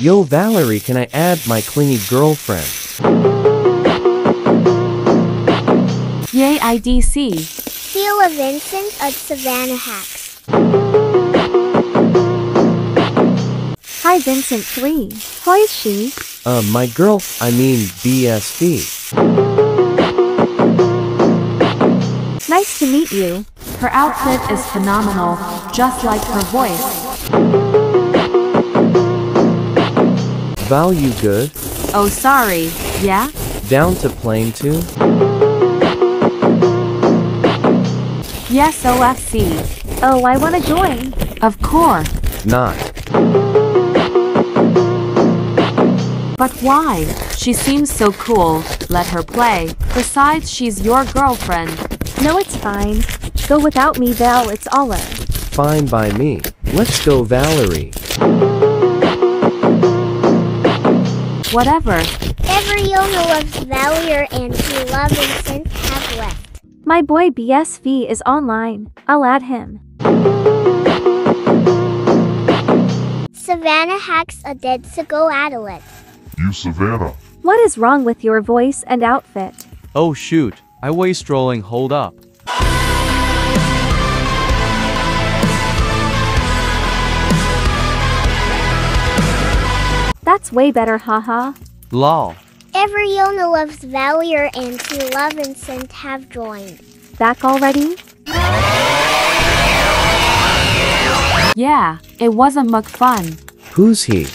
Yo Valerie can I add my clingy girlfriend? Yay IDC. Sheila Vincent of Savannah Hacks. Hi Vincent 3. Who is she? Uh, my girl, I mean BSV. Nice to meet you. Her outfit is phenomenal, just like her voice. Val, you good? Oh sorry, yeah? Down to plane too? Yes OFC. Oh, I wanna join. Of course. Not. But why? She seems so cool, let her play. Besides she's your girlfriend. No, it's fine. Go without me, Val, it's Aller. Fine by me. Let's go Valerie. Whatever. Everyona loves Valier and Sheila Vincent have left. My boy BSV is online. I'll add him. Savannah Hacks a dead to go Adelaide. You Savannah. What is wrong with your voice and outfit? Oh shoot, I way strolling hold up. That's way better, haha. Lol. Everyona loves Valier and Sheila Vincent have joined. Back already? Yeah, it was a muck fun. Who's he?